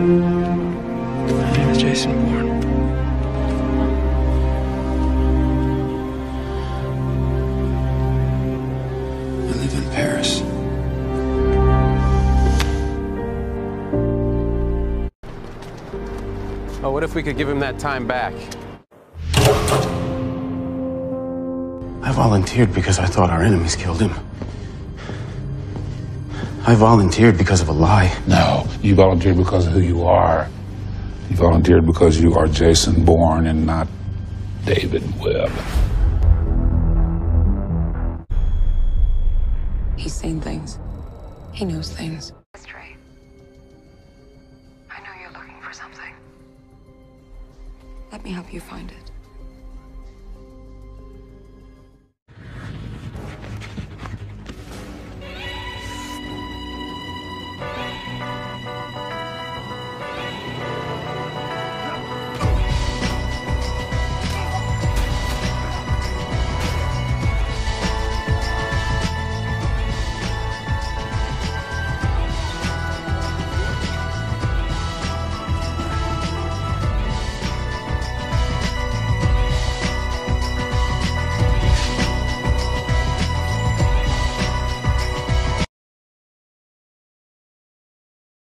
My name is Jason Bourne. I live in Paris. Oh, what if we could give him that time back? I volunteered because I thought our enemies killed him. I volunteered because of a lie. No, you volunteered because of who you are. You volunteered because you are Jason Bourne and not David Webb. He's seen things. He knows things. Mystery. I know you're looking for something. Let me help you find it.